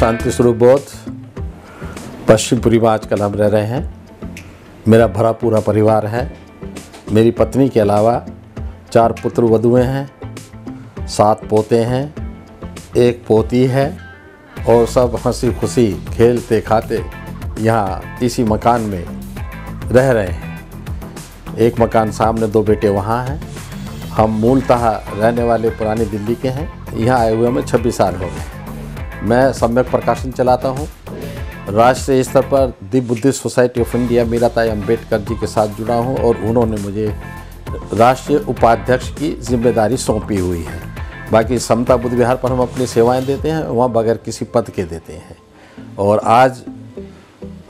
शांति स्वरूप बौद्ध पश्चिमपुरी में आजकल हम रह रहे हैं। मेरा भरा पूरा परिवार है। मेरी पत्नी के अलावा चार पुत्र वधुएँ हैं। सात पोते हैं। एक पोती है और सब हँसी खुशी खेलते, खाते यहाँ इसी मकान में रह रहे हैं। एक मकान सामने, दो बेटे वहाँ हैं। हम मूलतः रहने वाले पुरानी दिल्ली के हैं। यहाँ आए हुए हमें छब्बीस साल हो गए। मैं सम्यक प्रकाशन चलाता हूँ। राष्ट्रीय स्तर पर the Buddhist society of India Meeratai Ambedkar ji के साथ जुड़ा हूँ और उन्होंने मुझे राष्ट्रीय उपाध्यक्ष की ज़िम्मेदारी सौंपी हुई है। बाकी समता बुद्ध विहार पर हम अपनी सेवाएँ देते हैं वहाँ बगैर किसी पद के देते हैं। और आज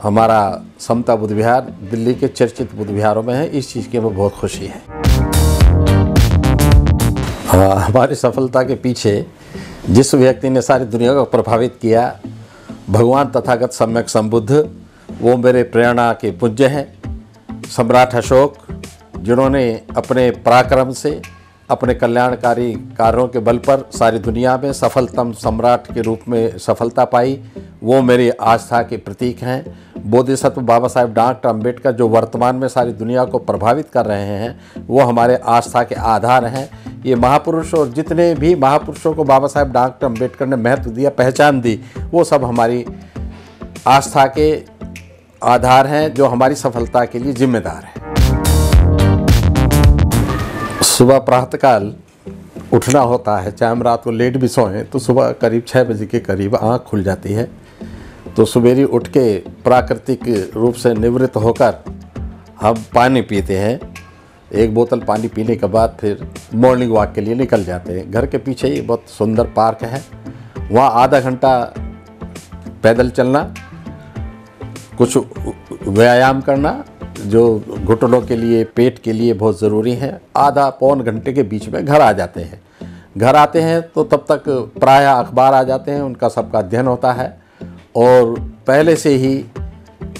हमारा समता बुद्ध विहार दिल्ली के चर्चित बुद्ध विहारों में है इस चीज़ की हमें बहुत खुशी है। हाँ, हमारी सफलता के पीछे जिस व्यक्ति ने सारी दुनिया को प्रभावित किया, भगवान तथागत सम्यक संबुद्ध, वो मेरे प्रेरणा के पूज्य हैं। सम्राट अशोक, जिन्होंने अपने पराक्रम से, अपने कल्याणकारी कार्यों के बल पर सारी दुनिया में सफलतम सम्राट के रूप में सफलता पाई, वो मेरी आस्था के प्रतीक हैं। बोधिसत्व बाबा साहेब डॉक्टर अंबेडकर जो वर्तमान में सारी दुनिया को प्रभावित कर रहे हैं, वो हमारे आस्था के आधार हैं। ये महापुरुष और जितने भी महापुरुषों को बाबा साहेब डॉक्टर अंबेडकर ने महत्व दिया, पहचान दी, वो सब हमारी आस्था के आधार हैं, जो हमारी सफलता के लिए जिम्मेदार हैं। सुबह प्रातःकाल उठना होता है, चाहे हम रात को लेट भी सोएँ तो सुबह करीब छः बजे के करीब आँख खुल जाती है। तो सवेरी उठ के प्राकृतिक रूप से निवृत्त होकर हम पानी पीते हैं। एक बोतल पानी पीने के बाद फिर मॉर्निंग वॉक के लिए निकल जाते हैं। घर के पीछे ही बहुत सुंदर पार्क है। वहाँ आधा घंटा पैदल चलना, कुछ व्यायाम करना, जो घुटनों के लिए, पेट के लिए बहुत ज़रूरी है। आधा पौन घंटे के बीच में घर आ जाते हैं। घर आते हैं तो तब तक प्रायः अखबार आ जाते हैं, उनका सबका अध्ययन होता है। और पहले से ही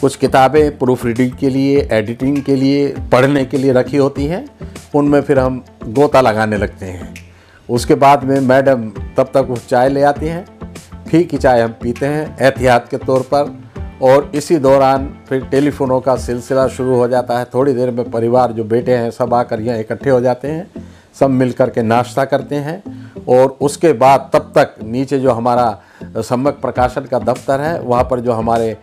कुछ किताबें प्रूफ रीडिंग के लिए एडिटिंग के लिए, पढ़ने के लिए रखी होती हैं। उनमें फिर हम गोता लगाने लगते हैं। उसके बाद में मैडम तब तक वो चाय ले आती हैं। फीकी चाय हम पीते हैं एहतियात के तौर पर। और इसी दौरान फिर टेलीफोनों का सिलसिला शुरू हो जाता है। थोड़ी देर में परिवार जो बेटे हैं सब आकर यहाँ इकट्ठे हो जाते हैं। सब मिल कर के नाश्ता करते हैं। और उसके बाद तब तक नीचे जो हमारा सम्यक प्रकाशन का दफ्तर है, वहाँ पर जो हमारे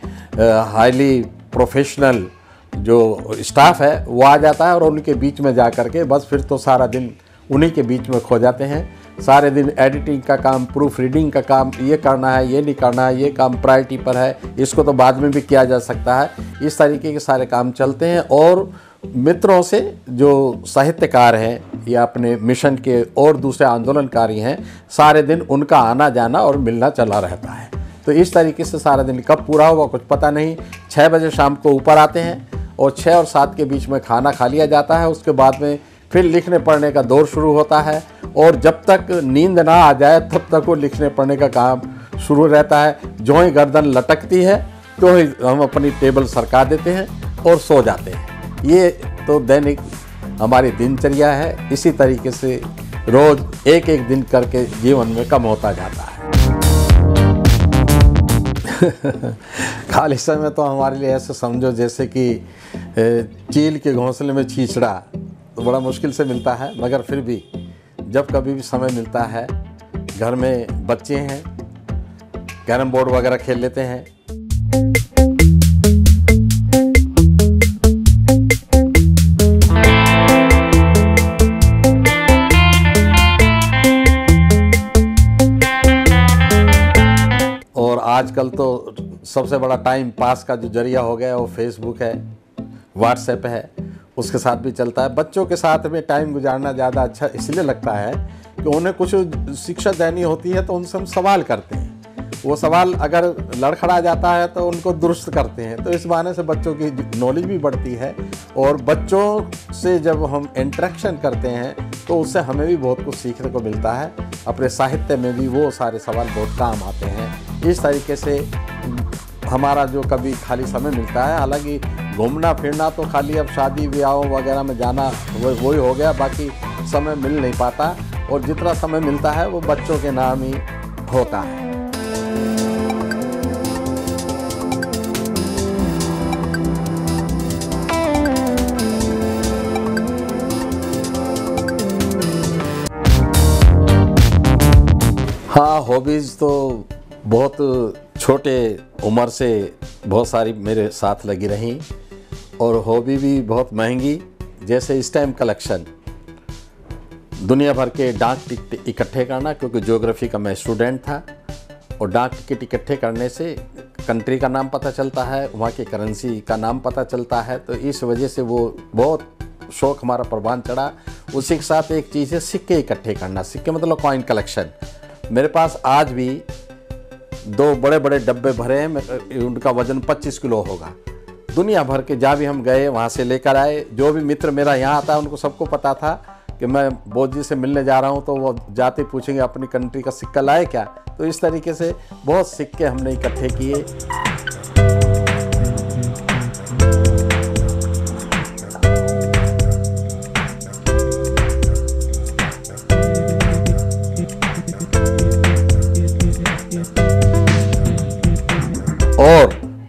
हाईली प्रोफेशनल जो स्टाफ है, वो आ जाता है और उनके बीच में जा कर के बस फिर तो सारा दिन उन्हीं के बीच में खो जाते हैं। सारे दिन एडिटिंग का काम, प्रूफ रीडिंग का काम, ये करना है, ये नहीं करना है, ये काम प्रायरिटी पर है, इसको तो बाद में भी किया जा सकता है। इस तरीके के सारे काम चलते हैं और मित्रों से जो साहित्यकार हैं या अपने मिशन के और दूसरे आंदोलनकारी हैं, सारे दिन उनका आना जाना और मिलना चला रहता है। तो इस तरीके से सारा दिन कब पूरा होगा, कुछ पता नहीं। छः बजे शाम को ऊपर आते हैं और छः और सात के बीच में खाना खा लिया जाता है। उसके बाद में फिर लिखने पढ़ने का दौर शुरू होता है और जब तक नींद ना आ जाए, तब तक वो लिखने पढ़ने का काम शुरू रहता है। जो ही गर्दन लटकती है तो ही हम अपनी टेबल सरका देते हैं और सो जाते हैं। ये तो दैनिक हमारी दिनचर्या है, इसी तरीके से रोज एक एक दिन करके जीवन में कम होता जाता है। खाली समय तो हमारे लिए ऐसे समझो जैसे कि चील के घोंसले में छीछड़ा तो बड़ा मुश्किल से मिलता है, मगर फिर भी जब कभी भी समय मिलता है, घर में बच्चे हैं, कैरम बोर्ड वगैरह खेल लेते हैं आजकल तो सबसे बड़ा टाइम पास का जो ज़रिया हो गया है वो फेसबुक है, व्हाट्सएप है, उसके साथ भी चलता है। बच्चों के साथ में टाइम गुजारना ज़्यादा अच्छा इसलिए लगता है कि उन्हें कुछ शिक्षा देनी होती है तो उनसे हम सवाल करते हैं। वो सवाल अगर लड़खड़ा जाता है तो उनको दुरुस्त करते हैं। तो इस बहाने से बच्चों की नॉलेज भी बढ़ती है और बच्चों से जब हम इंट्रैक्शन करते हैं तो उससे हमें भी बहुत कुछ सीखने को मिलता है। अपने साहित्य में भी वो सारे सवाल बहुत काम आते हैं। इस तरीके से हमारा जो कभी खाली समय मिलता है, हालाँकि घूमना फिरना तो खाली अब शादी ब्याहों वगैरह में जाना वो वही हो गया, बाकी समय मिल नहीं पाता और जितना समय मिलता है वो बच्चों के नाम ही होता है। हाँ हॉबीज़ तो बहुत छोटे उम्र से बहुत सारी मेरे साथ लगी रही और हॉबी भी बहुत महँगी। जैसे स्टैम्प कलेक्शन दुनिया भर के डाक टिकट इकट्ठे करना, क्योंकि ज्योग्राफी का मैं स्टूडेंट था, और डाक टिकट इकट्ठे करने से कंट्री का नाम पता चलता है, वहाँ की करेंसी का नाम पता चलता है तो इस वजह से वो बहुत शौक हमारा प्रभान चढ़ा। उसी के साथ एक चीज़ है, सिक्के इकट्ठे करना। सिक्के मतलब कॉइन कलेक्शन मेरे पास आज भी दो बड़े बड़े डब्बे भरे हैं उनका वज़न 25 किलो होगा। दुनिया भर के जहाँ भी हम गए, वहाँ से लेकर आए, जो भी मित्र मेरा यहाँ आता है, उनको सबको पता था कि मैं बोध जी से मिलने जा रहा हूँ तो वो जाते पूछेंगे, अपनी कंट्री का सिक्का लाए क्या? तो इस तरीके से बहुत सिक्के हमने इकट्ठे किए।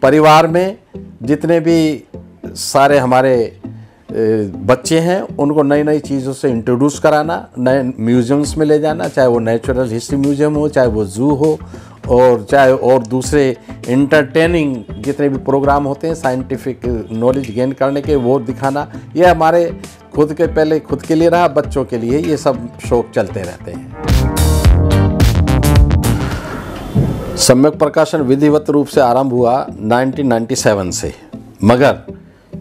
परिवार में जितने भी सारे हमारे बच्चे हैं, उनको नई नई चीज़ों से इंट्रोड्यूस कराना, नए म्यूज़ियम्स में ले जाना, चाहे वो नेचुरल हिस्ट्री म्यूज़ियम हो, चाहे वो जू हो, और चाहे और दूसरे इंटरटेनिंग जितने भी प्रोग्राम होते हैं साइंटिफिक नॉलेज गेन करने के, वो दिखाना, ये हमारे खुद के पहले, खुद के लिए रहा, बच्चों के लिए, ये सब शौक चलते रहते हैं। सम्यक प्रकाशन विधिवत रूप से आरंभ हुआ 1997 से। मगर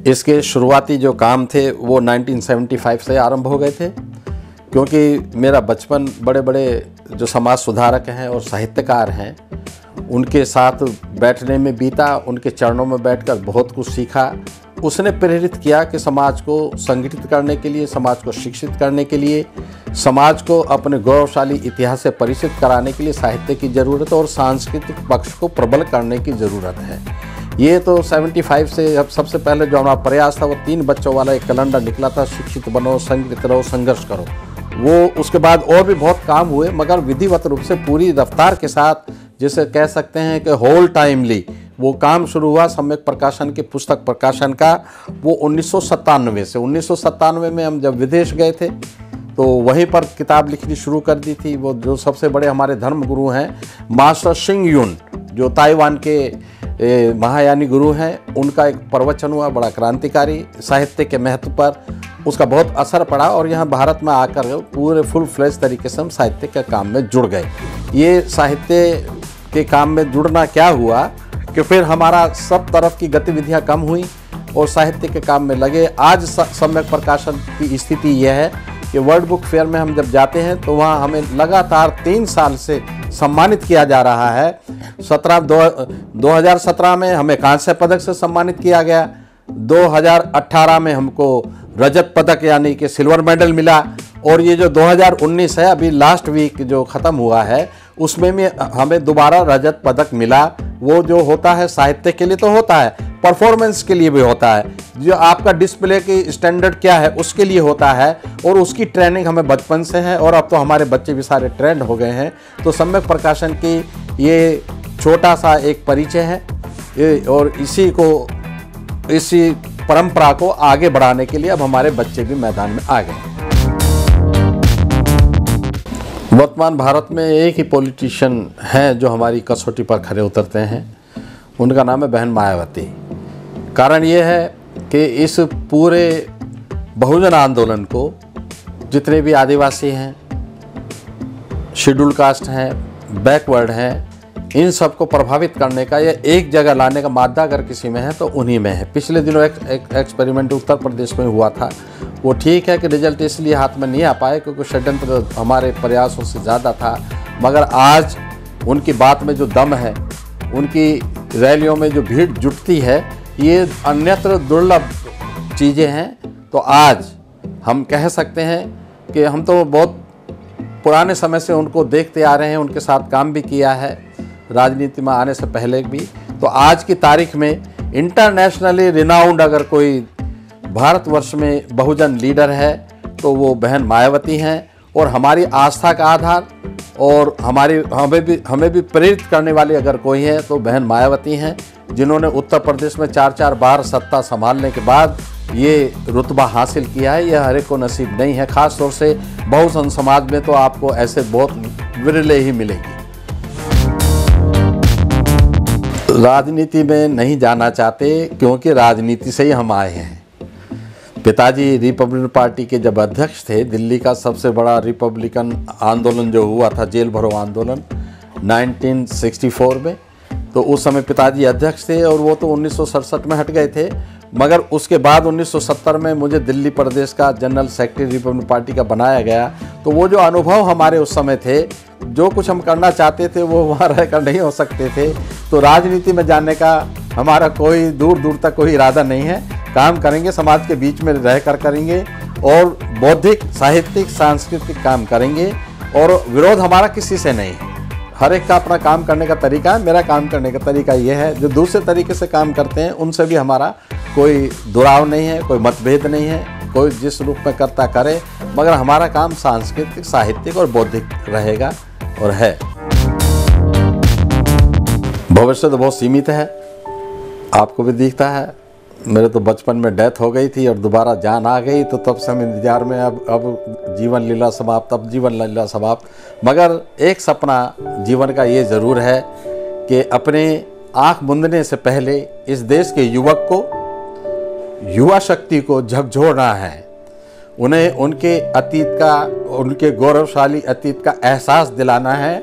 इसके शुरुआती जो काम थे, वो 1975 से आरंभ हो गए थे। क्योंकि मेरा बचपन बड़े बड़े जो समाज सुधारक हैं और साहित्यकार हैं, उनके साथ बैठने में बीता, उनके चरणों में बैठकर बहुत कुछ सीखा। उसने प्रेरित किया कि समाज को संगठित करने के लिए, समाज को शिक्षित करने के लिए, समाज को अपने गौरवशाली इतिहास से परिचित कराने के लिए साहित्य की ज़रूरत और सांस्कृतिक पक्ष को प्रबल करने की ज़रूरत है। ये तो 75 से अब सबसे पहले जो हमारा प्रयास था, वो तीन बच्चों वाला एक कैलेंडर निकला था, शिक्षित बनो, संगठित रहो, संघर्ष करो। वो उसके बाद और भी बहुत काम हुए, मगर विधिवत रूप से पूरी रफ्तार के साथ जिसे कह सकते हैं कि होल टाइमली वो काम शुरू हुआ सम्यक प्रकाशन के पुस्तक प्रकाशन का, वो उन्नीस सौ सतानवे से। उन्नीस सौ सत्तानवे में हम जब विदेश गए थे तो वहीं पर किताब लिखनी शुरू कर दी थी। वो जो सबसे बड़े हमारे धर्म गुरु हैं, मास्टर सिंह यून, जो ताइवान के महायानी गुरु हैं, उनका एक प्रवचन हुआ, बड़ा क्रांतिकारी साहित्य के महत्व पर। उसका बहुत असर पड़ा और यहाँ भारत में आकर पूरे फुल फ्लैश तरीके से हम साहित्य के काम में जुड़ गए। ये साहित्य के काम में जुड़ना क्या हुआ कि फिर हमारा सब तरफ़ की गतिविधियाँ कम हुई और साहित्य के काम में लगे। आज सम्यक प्रकाशन की स्थिति यह है कि वर्ल्ड बुक फेयर में हम जब जाते हैं तो वहाँ हमें लगातार तीन साल से सम्मानित किया जा रहा है। सत्रह, दो दो हज़ार सत्रह में हमें कांस्य पदक से सम्मानित किया गया। 2018 में हमको रजत पदक, यानी कि सिल्वर मेडल मिला। और ये जो 2019 है, अभी लास्ट वीक जो ख़त्म हुआ है, उसमें भी हमें दोबारा रजत पदक मिला। वो जो होता है, साहित्य के लिए तो होता है परफॉर्मेंस के लिए भी होता है। जो आपका डिस्प्ले की स्टैंडर्ड क्या है, उसके लिए होता है और उसकी ट्रेनिंग हमें बचपन से है और अब तो हमारे बच्चे भी सारे ट्रेंड हो गए हैं। तो सम्यक प्रकाशन की ये छोटा सा एक परिचय है। और इसी को, इसी परंपरा को आगे बढ़ाने के लिए अब हमारे बच्चे भी मैदान में आ गए वर्तमान भारत में एक ही पॉलिटिशियन हैं जो हमारी कसौटी पर खड़े उतरते हैं। उनका नाम है बहन मायावती। कारण ये है कि इस पूरे बहुजन आंदोलन को जितने भी आदिवासी हैं शेड्यूल कास्ट हैं बैकवर्ड हैं इन सबको प्रभावित करने का या एक जगह लाने का मादा अगर किसी में है तो उन्हीं में है। पिछले दिनों एक, एक एक्सपेरिमेंट उत्तर प्रदेश में हुआ था। वो ठीक है कि रिज़ल्ट इसलिए हाथ में नहीं आ पाए क्योंकि षड्यंत्र हमारे प्रयासों से ज़्यादा था मगर आज उनकी बात में जो दम है उनकी रैलियों में जो भीड़ जुटती है ये अन्यत्र दुर्लभ चीज़ें हैं तो आज हम कह सकते हैं कि हम तो बहुत पुराने समय से उनको देखते आ रहे हैं, उनके साथ काम भी किया है, राजनीति में आने से पहले भी। तो आज की तारीख में इंटरनेशनली रिनाउंड अगर कोई भारतवर्ष में बहुजन लीडर है तो वो बहन मायावती हैं। और हमारी आस्था का आधार और हमारी, हमें भी हमें भी प्रेरित करने वाली अगर कोई है तो बहन मायावती हैं, जिन्होंने उत्तर प्रदेश में चार चार बार सत्ता संभालने के बाद ये रुतबा हासिल किया है। यह हर एक को नसीब नहीं है। ख़ास तौर से बहुजन समाज में तो आपको ऐसे बहुत विरले ही मिलेंगे। राजनीति में नहीं जाना चाहते, क्योंकि राजनीति से ही हम आए हैं। पिताजी रिपब्लिकन पार्टी के जब अध्यक्ष थे, दिल्ली का सबसे बड़ा रिपब्लिकन आंदोलन जो हुआ था, जेल भरो आंदोलन 1964 में। तो उस समय पिताजी अध्यक्ष थे और वो तो उन्नीस में हट गए थे। मगर उसके बाद 1970 में मुझे दिल्ली प्रदेश का जनरल सेक्रेटरी रिपब्लिकन पार्टी का बनाया गया। तो वो जो अनुभव हमारे उस समय थे, जो कुछ हम करना चाहते थे, वो वहाँ रहकर नहीं हो सकते थे। तो राजनीति में जाने का हमारा कोई दूर दूर तक कोई इरादा नहीं है। काम करेंगे, समाज के बीच में रह कर करेंगे और बौद्धिक, साहित्यिक, सांस्कृतिक काम करेंगे और विरोध हमारा किसी से नहीं है। हर एक का अपना काम करने का तरीका है। मेरा काम करने का तरीका ये है, जो दूसरे तरीके से काम करते हैं, उनसे भी हमारा कोई दुराव नहीं है, कोई मतभेद नहीं है, कोई जिस रूप में करता करे, मगर हमारा काम सांस्कृतिक, साहित्यिक और बौद्धिक रहेगा और है। भविष्य तो बहुत सीमित है। आपको भी दिखता है, मेरे तो बचपन में डेथ हो गई थी और दोबारा जान आ गई तो तब से हम इंतज़ार में अब अब जीवन लीला समाप्त, अब जीवन लीला समाप्त। मगर एक सपना जीवन का ये ज़रूर है कि अपने आँख मुंदने से पहले इस देश के युवक को युवा शक्ति को झकझोड़ना है। उन्हें उनके अतीत का, उनके गौरवशाली अतीत का एहसास दिलाना है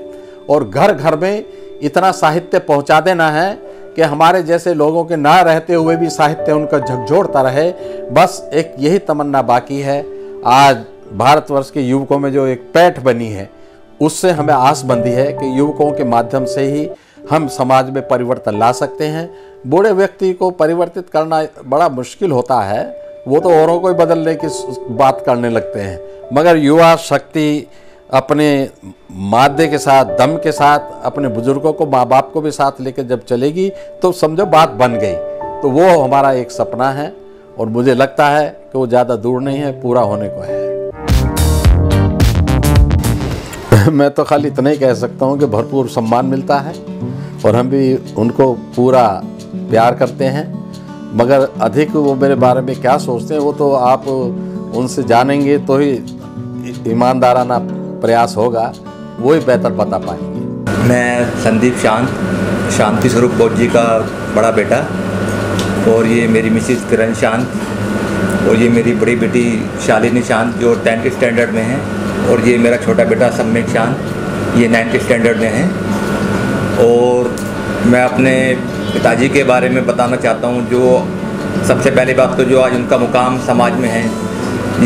और घर घर में इतना साहित्य पहुँचा देना है कि हमारे जैसे लोगों के ना रहते हुए भी साहित्य उनका झकझोड़ता रहे। बस एक यही तमन्ना बाकी है। आज भारतवर्ष के युवकों में जो एक पैठ बनी है, उससे हमें आस बंदी है कि युवकों के माध्यम से ही हम समाज में परिवर्तन ला सकते हैं। बूढ़े व्यक्ति को परिवर्तित करना बड़ा मुश्किल होता है। वो तो औरों को ही बदलने की बात करने लगते हैं। मगर युवा शक्ति अपने मादे के साथ, दम के साथ, अपने बुज़ुर्गों को माँ बाप को भी साथ लेकर जब चलेगी तो समझो बात बन गई। तो वो हमारा एक सपना है और मुझे लगता है कि वो ज़्यादा दूर नहीं है, पूरा होने को है। मैं तो खाली इतना ही कह सकता हूँ कि भरपूर सम्मान मिलता है और हम भी उनको पूरा प्यार करते हैं। मगर अधिक वो मेरे बारे में क्या सोचते हैं, वो तो आप उनसे जानेंगे तो ही ईमानदाराना प्रयास होगा, वो ही बेहतर बता पाएँगे। मैं संदीप शांत, शांति स्वरूप बौद्ध जी का बड़ा बेटा और ये मेरी मिसिस किरण शांत और ये मेरी बड़ी बेटी शालिनी शांत जो टेंथ स्टैंडर्ड में है। और ये मेरा छोटा बेटा सम्यक शांत ये नाइन्थ स्टैंडर्ड में है। और मैं अपने पिताजी के बारे में बताना चाहता हूँ, जो सबसे पहली बात तो जो आज उनका मुकाम समाज में है,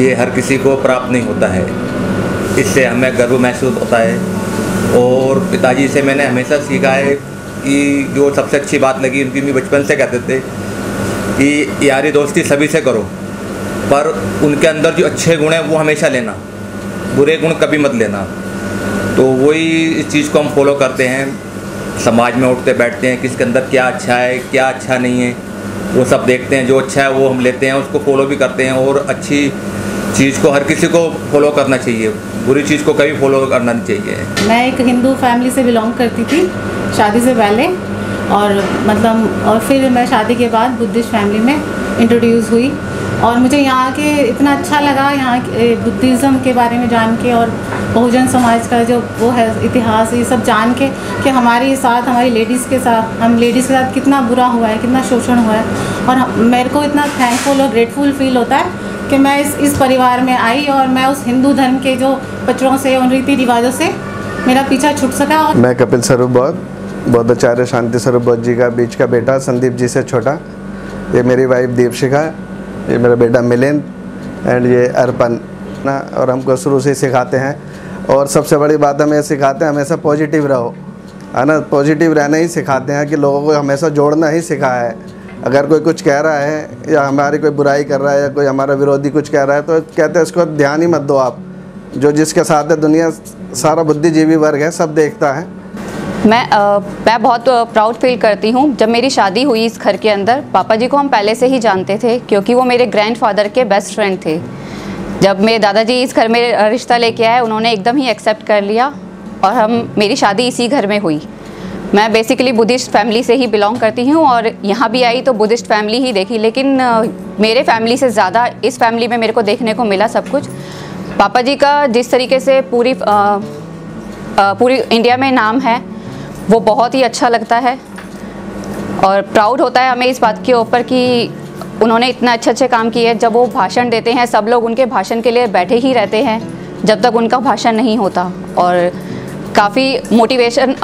ये हर किसी को प्राप्त नहीं होता है। इससे हमें गर्व महसूस होता है। और पिताजी से मैंने हमेशा सीखा है कि जो सबसे अच्छी बात लगी, उनकी भी बचपन से कहते थे कि, यारी दोस्ती सभी से करो, पर उनके अंदर जो अच्छे गुण हैं, वो हमेशा लेना। बुरे गुण कभी मत लेना। तो वही इस चीज़ को हम फॉलो करते हैं। समाज में उठते बैठते हैं, किसके अंदर क्या अच्छा है, क्या अच्छा नहीं है, वो सब देखते हैं, जो अच्छा है वो हम लेते हैं, उसको फॉलो भी करते हैं और अच्छी चीज़ को हर किसी को फॉलो करना चाहिए। बुरी चीज़ को कभी फॉलो करना नहीं चाहिए। मैं एक हिंदू फैमिली से बिलोंग करती थी, शादी से पहले। और मतलब और फिर मैं शादी के बाद बुद्धिस्ट फैमिली में इंट्रोड्यूस हुई। और मुझे यहाँ के इतना अच्छा लगा, यहाँ बुद्धिज़्म के बारे में जान के और बहुजन समाज का जो वो है, इतिहास, ये सब जान के कि हमारे साथ, हमारी लेडीज़ के साथ, हम लेडीज़ के साथ कितना बुरा हुआ है, कितना शोषण हुआ है। और मेरे को इतना थैंकफुल और ग्रेटफुल फील होता है कि मैं इस इस परिवार में आई और मैं उस हिंदू धर्म के जो बच्चों से उन रीति रिवाजों से मेरा पीछा छुट सका और मैं कपिल बौद्ध बौद्धाचार्य शांति स्वरूप जी का, बीच का बेटा संदीप जी से छोटा। ये मेरी वाइफ दीपशिखा ये मेरा बेटा मिलिंद एंड ये अर्पण, ना, और हमको शुरू से सिखाते हैं। और सबसे बड़ी बात, हमें सिखाते हैं, हमेशा पॉजिटिव रहो। है ना? पॉजिटिव रहना ही सिखाते हैं कि लोगों को हमेशा जोड़ना ही सिखाया है। अगर कोई कुछ कह रहा है, या हमारी कोई बुराई कर रहा है, या कोई हमारा विरोधी कुछ कह रहा है तो कहते हैं, इसको ध्यान ही मत दो आप। जो जिसके साथ है दुनिया, सारा बुद्धिजीवी वर्ग है, सब देखता है। मैं आ, मैं बहुत प्राउड फील करती हूँ। जब मेरी शादी हुई इस घर के अंदर पापा जी को हम पहले से ही जानते थे क्योंकि वो मेरे ग्रैंडफादर के बेस्ट फ्रेंड थे। जब मेरे दादाजी इस घर में रिश्ता लेके आए उन्होंने एकदम ही एक्सेप्ट कर लिया और हम मेरी शादी इसी घर में हुई। मैं बेसिकली बुद्धिस्ट फैमिली से ही बिलोंग करती हूँ और यहाँ भी आई तो बुद्धिस्ट फैमिली ही देखी लेकिन मेरे फैमिली से ज़्यादा इस फैमिली में मेरे को देखने को मिला सब कुछ। पापा जी का जिस तरीके से पूरी आ, आ, पूरी इंडिया में नाम है वो बहुत ही अच्छा लगता है और प्राउड होता है हमें इस बात के ऊपर कि उन्होंने इतना अच्छे अच्छे काम किए जब वो भाषण देते हैं, सब लोग उनके भाषण के लिए बैठे ही रहते हैं, जब तक उनका भाषण नहीं होता और काफ़ी मोटिवेशन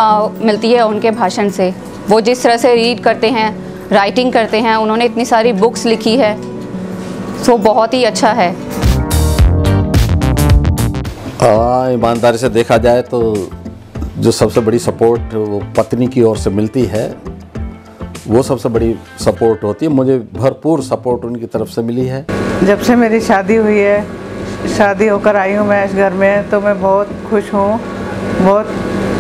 मिलती है उनके भाषण से। वो जिस तरह से रीड करते हैं राइटिंग करते हैं, उन्होंने इतनी सारी बुक्स लिखी है तो बहुत ही अच्छा है। हाँ ईमानदारी से देखा जाए तो जो सबसे बड़ी सपोर्ट वो पत्नी की ओर से मिलती है, वो सबसे बड़ी सपोर्ट होती है। मुझे भरपूर सपोर्ट उनकी तरफ़ से मिली है। जब से मेरी शादी हुई है, शादी होकर आई हूँ मैं इस घर में तो मैं बहुत खुश हूँ। बहुत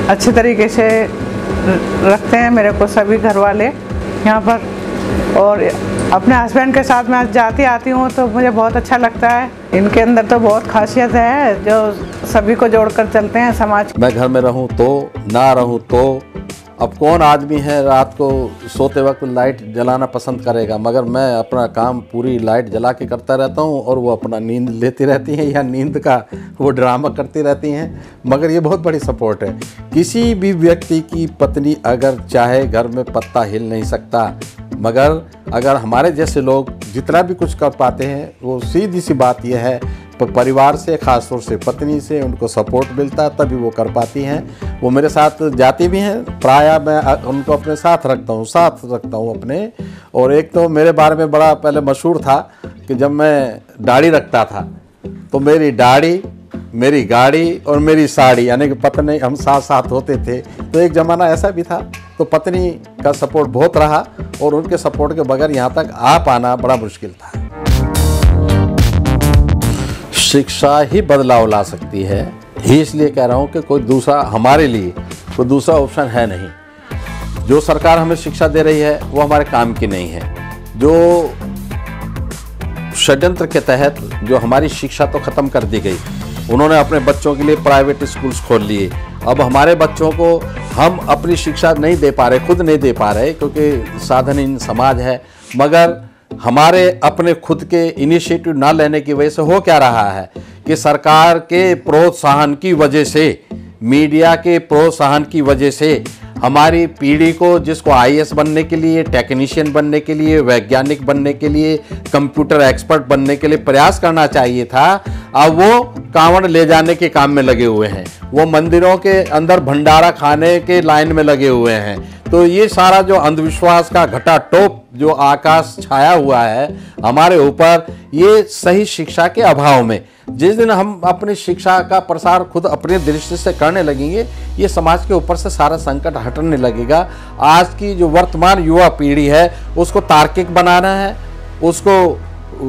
अच्छे तरीके से रखते हैं मेरे को सभी घर वाले यहाँ पर। और अपने हस्बैंड के साथ मैं जाती आती हूँ तो मुझे बहुत अच्छा लगता है। इनके अंदर तो बहुत खासियत है, जो सभी को जोड़कर चलते हैं समाज। मैं घर में रहूँ तो ना रहूँ तो अब कौन आदमी है रात को सोते वक्त लाइट जलाना पसंद करेगा? मगर मैं अपना काम पूरी लाइट जला के करता रहता हूँ और वो अपना नींद लेती रहती हैं या नींद का वो ड्रामा करती रहती हैं। मगर ये बहुत बड़ी सपोर्ट है। किसी भी व्यक्ति की पत्नी अगर चाहे, घर में पत्ता हिल नहीं सकता। मगर अगर हमारे जैसे लोग जितना भी कुछ कर पाते हैं, वो सीधी सी बात यह है परिवार से, ख़ास तौर से पत्नी से उनको सपोर्ट मिलता है, तभी वो कर पाती हैं। वो मेरे साथ जाती भी हैं, प्राय मैं उनको अपने साथ रखता हूँ, साथ रखता हूँ अपने। और एक तो मेरे बारे में बड़ा पहले मशहूर था कि जब मैं दाढ़ी रखता था तो मेरी दाढ़ी, मेरी गाड़ी और मेरी साड़ी, यानी कि पत्नी, हम साथ साथ होते थे। तो एक ज़माना ऐसा भी था तो पत्नी का सपोर्ट बहुत रहा और उनके सपोर्ट के बगैर यहाँ तक आ पाना बड़ा मुश्किल था। शिक्षा ही बदलाव ला सकती है। ही इसलिए कह रहा हूँ कि कोई दूसरा हमारे लिए कोई दूसरा ऑप्शन है नहीं। जो सरकार हमें शिक्षा दे रही है, वो हमारे काम की नहीं है। जो षड्यंत्र के तहत जो हमारी शिक्षा तो ख़त्म कर दी गई, उन्होंने अपने बच्चों के लिए प्राइवेट स्कूल्स खोल लिए। अब हमारे बच्चों को हम अपनी शिक्षा नहीं दे पा रहे, खुद नहीं दे पा रहे, क्योंकि साधनहीन समाज है। मगर हमारे अपने खुद के इनिशिएटिव ना लेने की वजह से हो क्या रहा है कि सरकार के प्रोत्साहन की वजह से मीडिया के प्रोत्साहन की वजह से हमारी पीढ़ी को, जिसको आई बनने के लिए टेक्नीशियन बनने के लिए, वैज्ञानिक बनने के लिए कंप्यूटर एक्सपर्ट बनने के लिए प्रयास करना चाहिए था, अब वो कांवड़ ले जाने के काम में लगे हुए हैं। वो मंदिरों के अंदर भंडारा खाने के लाइन में लगे हुए हैं। तो ये सारा जो अंधविश्वास का घटा टोप जो आकाश छाया हुआ है हमारे ऊपर, ये सही शिक्षा के अभाव में। जिस दिन हम अपनी शिक्षा का प्रसार खुद अपने दृष्टि से करने लगेंगे, ये समाज के ऊपर से सारा संकट हटने लगेगा। आज की जो वर्तमान युवा पीढ़ी है, उसको तार्किक बनाना है, उसको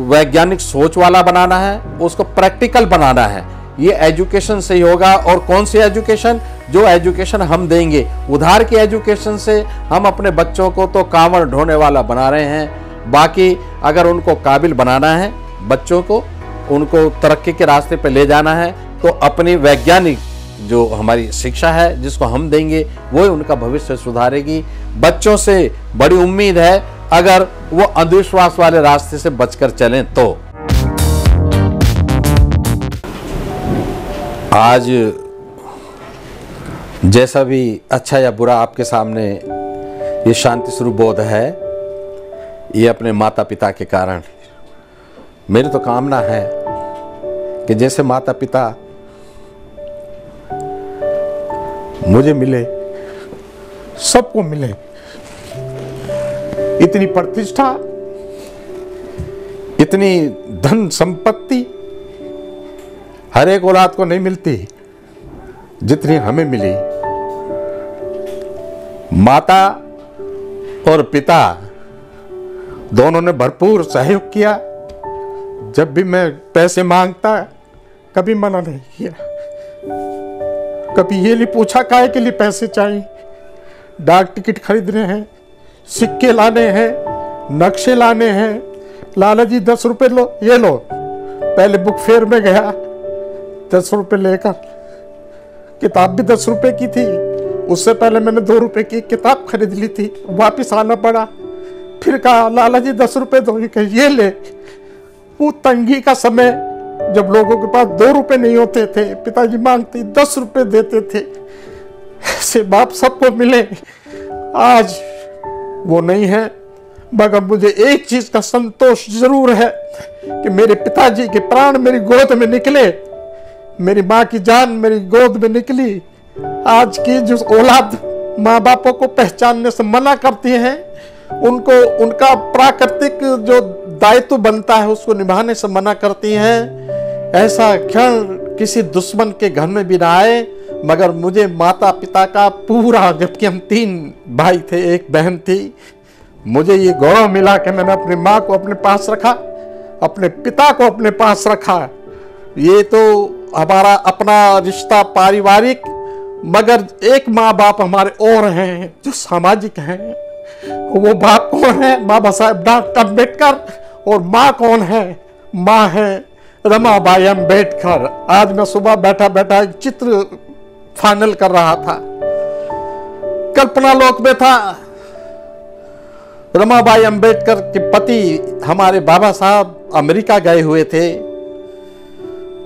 वैज्ञानिक सोच वाला बनाना है, उसको प्रैक्टिकल बनाना है। ये एजुकेशन से ही होगा और कौन सी एजुकेशन? जो एजुकेशन हम देंगे। उधार की एजुकेशन से हम अपने बच्चों को तो कांवड़ ढोने वाला बना रहे हैं। बाकी अगर उनको काबिल बनाना है, बच्चों को, उनको तरक्की के रास्ते पर ले जाना है तो अपनी वैज्ञानिक जो हमारी शिक्षा है, जिसको हम देंगे वो उनका भविष्य सुधारेगी। बच्चों से बड़ी उम्मीद है, अगर वो अंधविश्वास वाले रास्ते से बचकर चलें तो। आज जैसा भी अच्छा या बुरा आपके सामने ये शांति स्वरूप बोध है, ये अपने माता पिता के कारण। मेरी तो कामना है कि जैसे माता पिता मुझे मिले, सबको मिले, इतनी प्रतिष्ठा, इतनी धन संपत्ति हर एक औलाद को नहीं मिलती, जितनी हमें मिली। माता और पिता दोनों ने भरपूर सहयोग किया। जब भी मैं पैसे माँगता, कभी मना नहीं किया। कभी ये नहीं पूछा काय के लिए पैसे चाहिए? डाक टिकट खरीदने हैं, सिक्के लाने हैं, नक्शे लाने हैं। लाला जी, दस रुपए लो, ये लो। पहले बुक फेयर में गया दस रुपए लेकर। किताब भी दस रुपए की थी। उससे पहले मैंने दो रुपए की किताब खरीद ली थी। वापस आना पड़ा। फिर कहा, लाला जी, दस रुपए दो। ये ले। वो तंगी का समय, जब लोगों के पास दो रुपए नहीं होते थे, पिताजी मांगते, दस रुपए देते थे। ऐसे बाप सबको मिले। आज वो नहीं है, मगर मुझे एक चीज़ का संतोष ज़रूर है कि मेरे पिताजी के प्राण मेरी गोद में निकले। मेरी माँ की जान मेरी गोद में निकली। आज की जो औलाद माँ बापों को पहचानने से मना करती हैं, उनको, उनका प्राकृतिक जो दायित्व बनता है, उसको निभाने से मना करती हैं। ऐसा क्षण किसी दुश्मन के घर में भी ना आए, मगर मुझे माता पिता का पूरा, जबकि हम तीन भाई थे, एक बहन थी। मुझे ये गौरव मिला कि मैंने अपनी माँ को अपने पास रखा, अपने पिता को अपने पास रखा। ये तो हमारा अपना रिश्ता पारिवारिक, मगर एक माँ बाप हमारे और हैं, जो सामाजिक हैं। वो बाप कौन है? बाबा साहेब डॉक्टर अंबेडकर और माँ कौन है? माँ है रमाबाई अंबेडकर आज मैं सुबह बैठा बैठा एक चित्र फाइनल कर रहा था। कल्पना लोक में था। रमाबाई अंबेडकर के पति हमारे बाबा साहब अमेरिका गए हुए थे।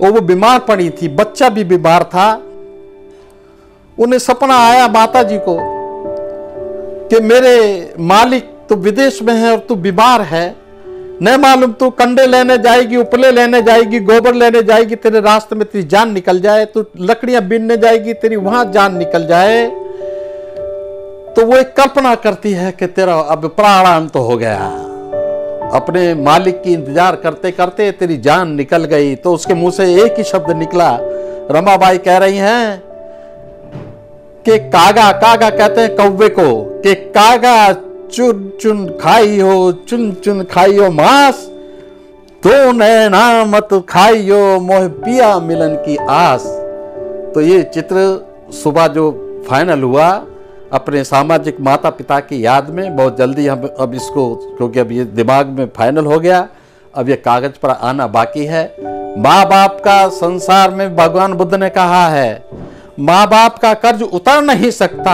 और वो बीमार पड़ी थी, बच्चा भी बीमार था। उन्हें सपना आया माता जी को कि मेरे मालिक तो विदेश में है और तू बीमार है। न मालूम तू कंडे लेने जाएगी, उपले लेने जाएगी, गोबर लेने जाएगी, तेरे रास्ते में तेरी जान निकल जाए, तू लकड़ियाँ बीनने जाएगी, तेरी वहाँ जान निकल जाए। तो वो एक कल्पना करती है कि तेरा अब प्राणांत तो हो गया। अपने मालिक की इंतज़ार करते करते तेरी जान निकल गई। तो उसके मुँह से एक ही शब्द निकला रमाबाई कह रही हैं कि कागा कागा कहते हैं कौवे को, कि कागा चुन चुन खाई हो, चुन चुन खाई हो मांस तो नैना मत खाई हो मोह पिया मिलन की आस। तो ये चित्र सुबह जो फाइनल हुआ अपने सामाजिक माता पिता की याद में बहुत जल्दी हम अब इसको, क्योंकि अब ये दिमाग में फाइनल हो गया, अब ये कागज़ पर आना बाकी है। माँ बाप का संसार में भगवान बुद्ध ने कहा है माँ बाप का कर्ज उतर नहीं सकता।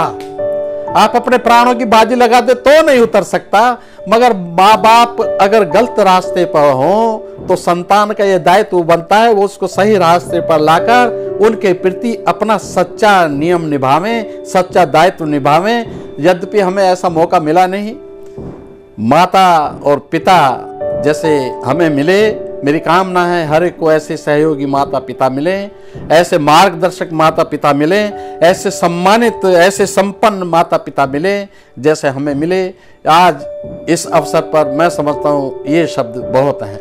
आप अपने प्राणों की बाजी लगा दे तो नहीं उतर सकता। मगर माँ बाप अगर गलत रास्ते पर हो तो संतान का यह दायित्व बनता है, वो उसको सही रास्ते पर लाकर उनके प्रति अपना सच्चा नियम निभावें, सच्चा दायित्व निभावें। यद्यपि हमें ऐसा मौका मिला नहीं, माता और पिता जैसे हमें मिले मेरी कामना है हर एक को ऐसे सहयोगी माता पिता मिले, ऐसे मार्गदर्शक माता पिता मिले, ऐसे सम्मानित, ऐसे संपन्न माता पिता मिले, जैसे हमें मिले। आज इस अवसर पर मैं समझता हूँ ये शब्द बहुत हैं।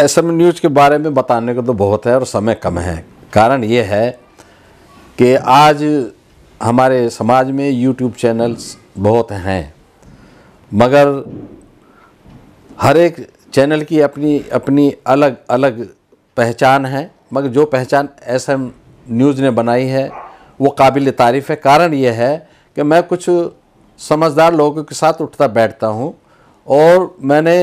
एस एम न्यूज़ के बारे में बताने को तो बहुत है और समय कम है। कारण ये है कि आज हमारे समाज में यूट्यूब चैनल्स बहुत हैं, मगर हर एक चैनल की अपनी अपनी अलग अलग पहचान है, मगर जो पहचान एस एम न्यूज़ ने बनाई है, वो काबिल तारीफ़ है। कारण ये है कि मैं कुछ समझदार लोगों के साथ उठता बैठता हूँ, और मैंने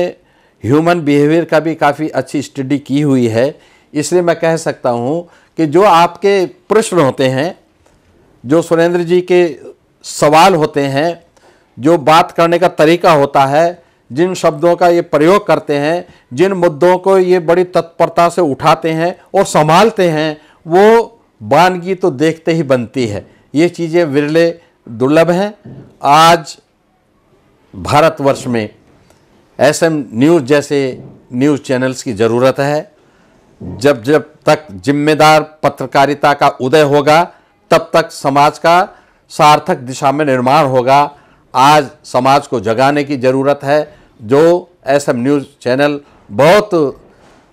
ह्यूमन बिहेवियर का भी काफ़ी अच्छी स्टडी की हुई है। इसलिए मैं कह सकता हूँ कि जो आपके प्रश्न होते हैं, जो सुरेंद्र जी के सवाल होते हैं, जो बात करने का तरीका होता है जिन शब्दों का ये प्रयोग करते हैं, जिन मुद्दों को ये बड़ी तत्परता से उठाते हैं और संभालते हैं, वो बानगी तो देखते ही बनती है। ये चीज़ें विरले दुर्लभ हैं। आज भारतवर्ष में एस एम न्यूज़ जैसे न्यूज़ चैनल्स की ज़रूरत है। जब जब तक जिम्मेदार पत्रकारिता का उदय होगा, तब तक समाज का सार्थक दिशा में निर्माण होगा। आज समाज को जगाने की ज़रूरत है। जो एस एम न्यूज़ चैनल बहुत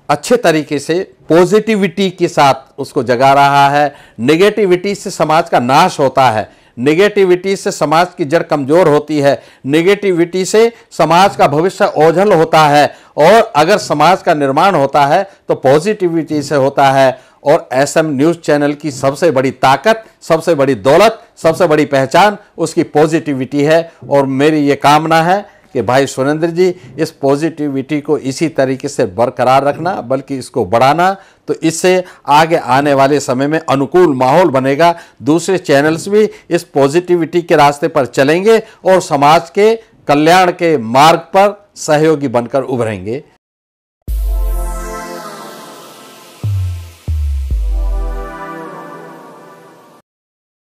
अच्छे तरीके से पॉजिटिविटी के साथ उसको जगा रहा है। नेगेटिविटी से समाज का नाश होता है। नेगेटिविटी से समाज की जड़ कमज़ोर होती है। नेगेटिविटी से समाज का भविष्य ओझल होता है। और अगर समाज का निर्माण होता है तो पॉजिटिविटी से होता है। और एस एम न्यूज़ चैनल की सबसे बड़ी ताकत, सबसे बड़ी दौलत, सबसे बड़ी पहचान उसकी पॉजिटिविटी है। और मेरी ये कामना है कि भाई सुरेंद्र जी, इस पॉजिटिविटी को इसी तरीके से बरकरार रखना, बल्कि इसको बढ़ाना तो इससे आगे आने वाले समय में अनुकूल माहौल बनेगा। दूसरे चैनल्स भी इस पॉजिटिविटी के रास्ते पर चलेंगे और समाज के कल्याण के मार्ग पर सहयोगी बनकर उभरेंगे।